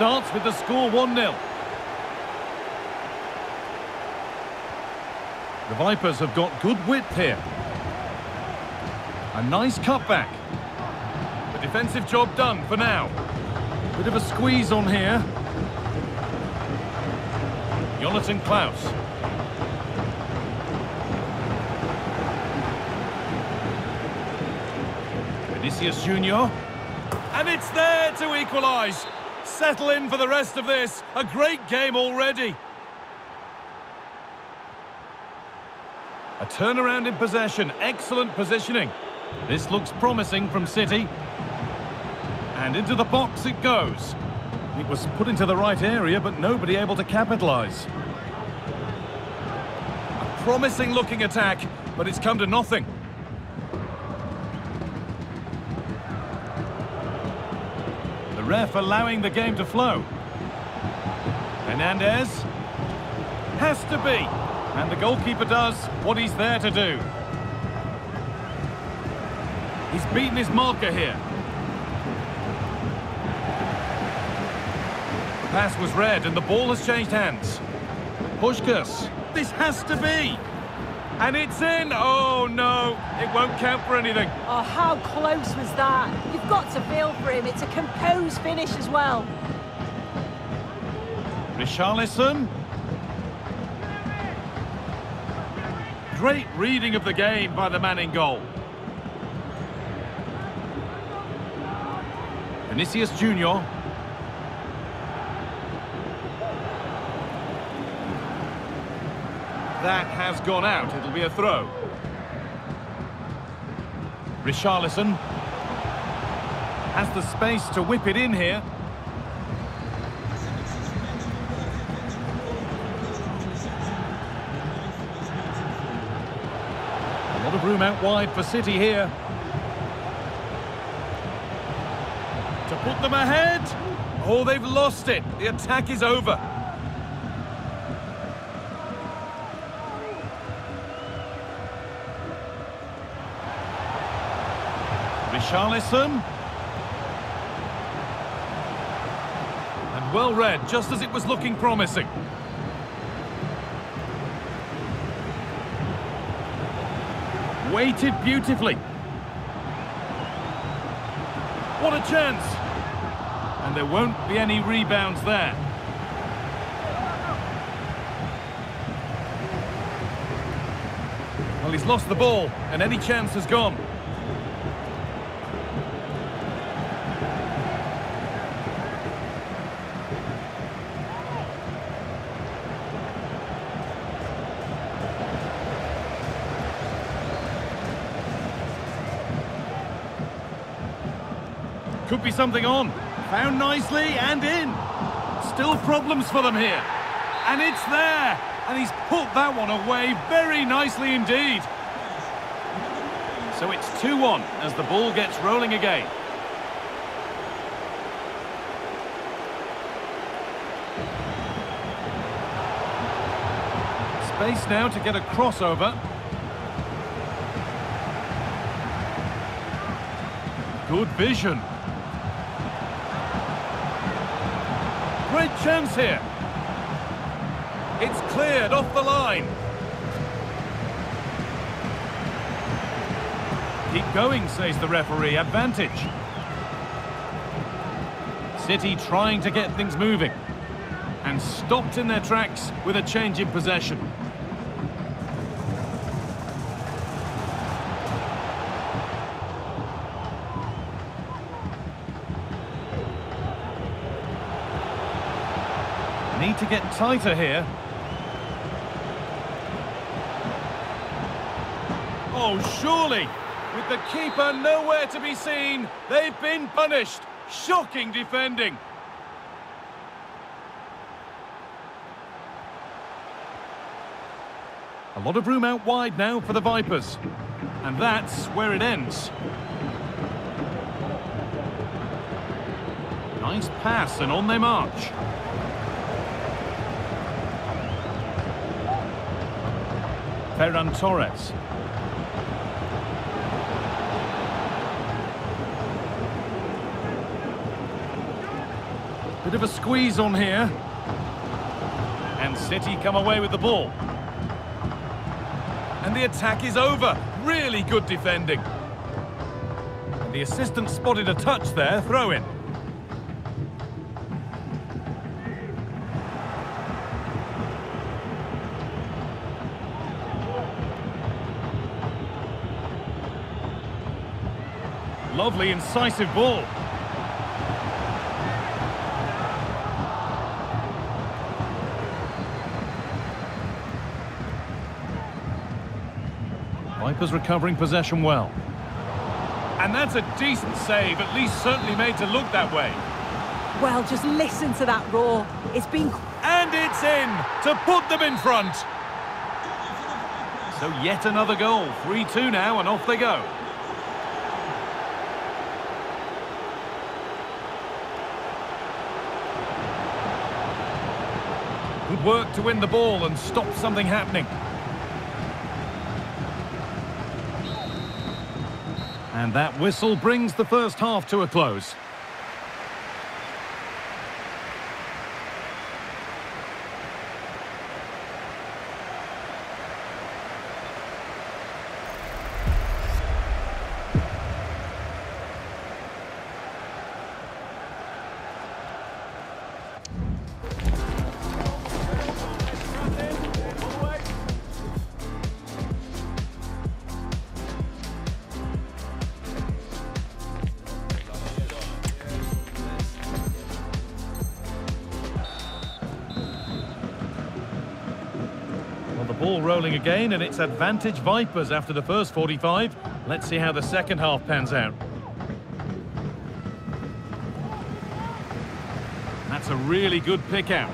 starts with the score 1-0. The Vipers have got good width here. A nice cutback. The defensive job done for now. Bit of a squeeze on here. Jonathan Klaus. Vinicius Junior. And it's there to equalise. Settle in for the rest of this. A great game already. A turnaround in possession. Excellent positioning. This looks promising from City. And into the box it goes. It was put into the right area, but nobody able to capitalise. A promising looking attack, but it's come to nothing. Ref allowing the game to flow. Hernandez. Has to be. And the goalkeeper does what he's there to do. He's beaten his marker here. The pass was read and the ball has changed hands. Puskás. This has to be. And it's in. Oh, no. It won't count for anything. Oh, how close was that? You've got to feel for him. It's a composed finish as well. Richarlison. Great reading of the game by the man in goal. Vinicius Junior. That has gone out. It'll be a throw. Richarlison has the space to whip it in here. A lot of room out wide for City here. To put them ahead. Oh, they've lost it. The attack is over. Richarlison. And well read, just as it was looking promising. Waited beautifully. What a chance! And there won't be any rebounds there. Well, he's lost the ball, and any chance has gone. Could be something on. Found nicely and in. Still problems for them here. And it's there. And he's put that one away very nicely indeed. So it's 2-1 as the ball gets rolling again. Space now to get a crossover. Good vision. Great chance here. It's cleared off the line. Keep going, says the referee. Advantage. City trying to get things moving. And stopped in their tracks with a change in possession. Need to get tighter here. Oh, surely, with the keeper nowhere to be seen, they've been punished. Shocking defending. A lot of room out wide now for the Vipers. And that's where it ends. Nice pass and on they march. Ferran Torres. Bit of a squeeze on here. And City come away with the ball. And the attack is over. Really good defending. The assistant spotted a touch there, throw in. Lovely incisive ball. Vipers recovering possession well. And that's a decent save, at least certainly made to look that way. Well, just listen to that roar. It's been... And it's in to put them in front. So yet another goal. 3-2 now and off they go. Good work to win the ball and stop something happening. And that whistle brings the first half to a close. Ball rolling again, and it's advantage Vipers after the first 45. Let's see how the second half pans out. That's a really good pick out.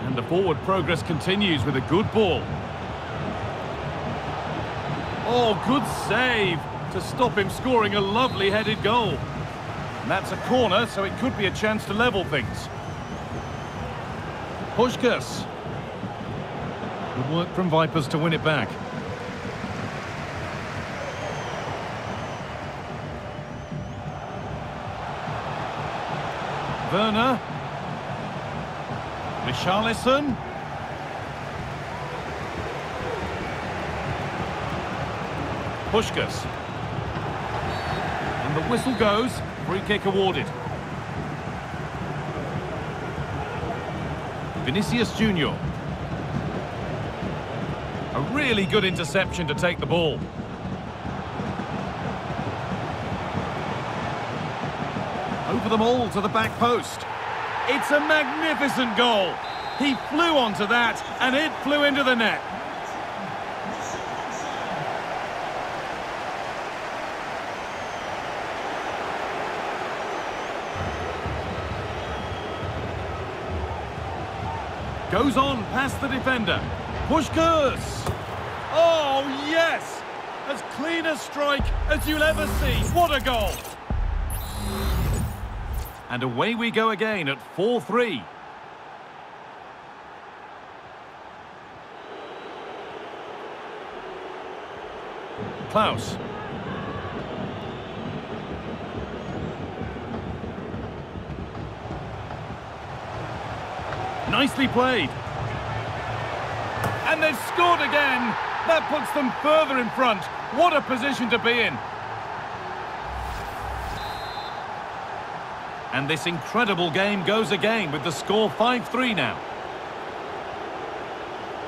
And the forward progress continues with a good ball. Oh, good save to stop him scoring a lovely headed goal. And that's a corner, so it could be a chance to level things. Puskas. Good work from Vipers to win it back. Werner. Richarlison. Puskas. The whistle goes. Free kick awarded. Vinicius Junior. A really good interception to take the ball. Over them all to the back post. It's a magnificent goal. He flew onto that, and it flew into the net. Goes on past the defender. Puskas! Oh, yes! As clean a strike as you'll ever see. What a goal! And away we go again at 4-3. Klaus. Nicely played. And they've scored again. That puts them further in front. What a position to be in. And this incredible game goes again with the score 5-3 now.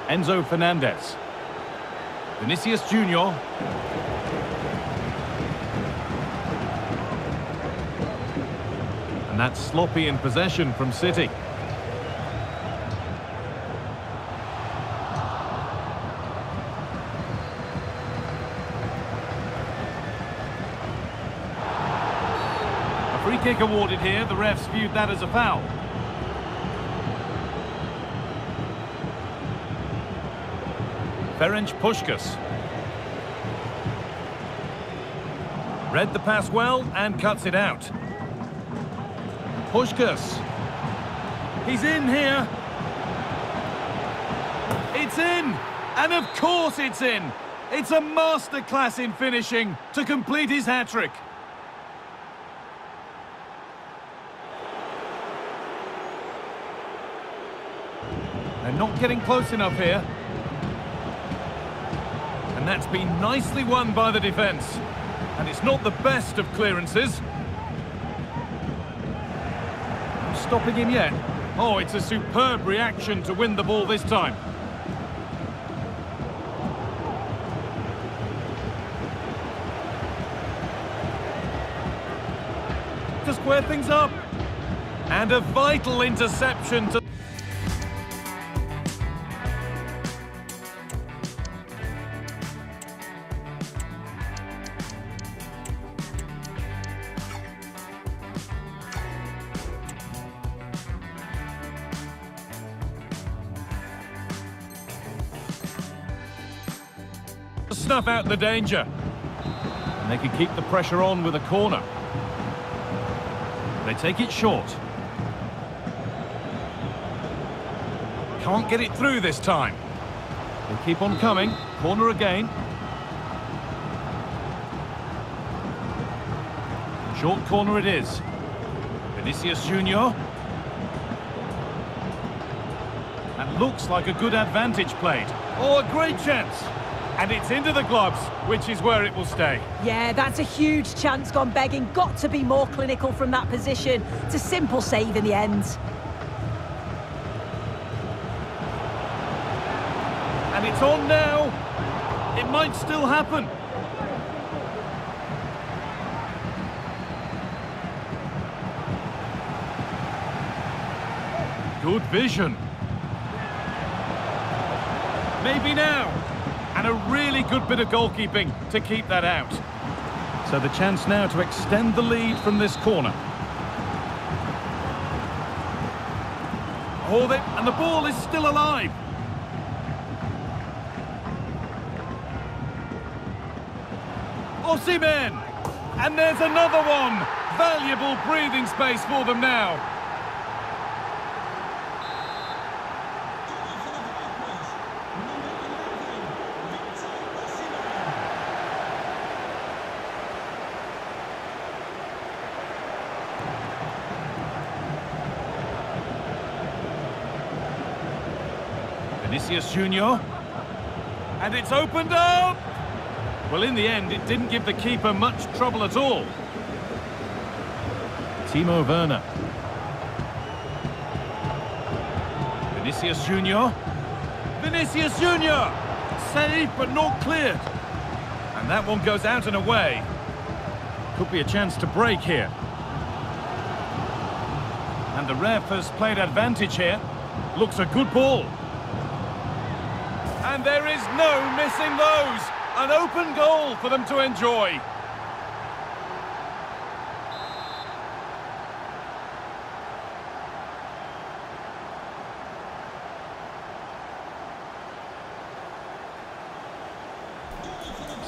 Enzo Fernandez. Vinicius Junior. And that's sloppy in possession from City. Kick awarded here. The refs viewed that as a foul. Ferenc Puskas. Read the pass well and cuts it out. Puskas. He's in here. It's in! And of course it's in! It's a masterclass in finishing to complete his hat-trick. They're not getting close enough here. And that's been nicely won by the defence. And it's not the best of clearances. Stopping him yet. Oh, it's a superb reaction to win the ball this time. To square things up. And a vital interception to... snuff out the danger. And they can keep the pressure on with a corner. They take it short. Can't get it through this time. They keep on coming. Corner again. Short corner it is. Vinicius Junior. And looks like a good advantage played. Oh, a great chance. And it's into the gloves, which is where it will stay. Yeah, that's a huge chance gone begging. Got to be more clinical from that position. It's a simple save in the end. And it's on now. It might still happen. Good vision. Maybe now. And a really good bit of goalkeeping to keep that out. So the chance now to extend the lead from this corner. Hold it, and the ball is still alive. Osimhen! And there's another one! Valuable breathing space for them now. Vinicius Junior. And it's opened up! Well, in the end, it didn't give the keeper much trouble at all. Timo Werner. Vinicius Junior. Vinicius Junior! Saved, but not cleared. And that one goes out and away. Could be a chance to break here. And the ref has played advantage here. Looks a good ball. And there is no missing those. An open goal for them to enjoy.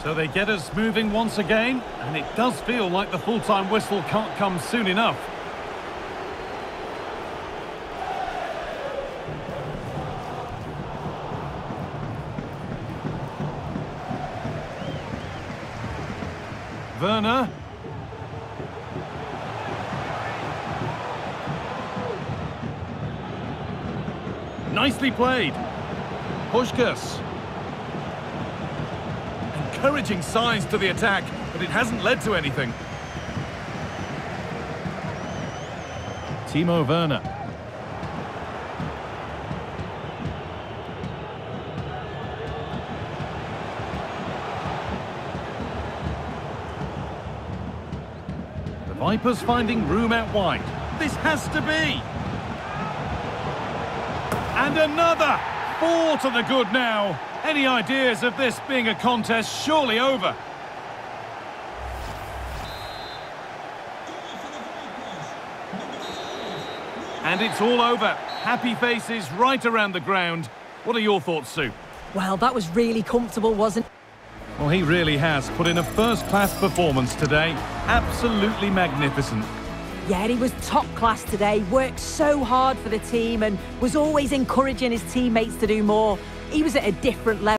So they get us moving once again, and it does feel like the full-time whistle can't come soon enough. Werner. Nicely played. Puskás. Encouraging signs to the attack, but it hasn't led to anything. Timo Werner. Vipers finding room out wide. This has to be. And another! Four to the good now. Any ideas of this being a contest surely over? And it's all over. Happy faces right around the ground. What are your thoughts, Sue? Well, that was really comfortable, wasn't it? Well, he really has put in a first-class performance today. Absolutely magnificent. Yeah, he was top class today, worked so hard for the team and was always encouraging his teammates to do more. He was at a different level.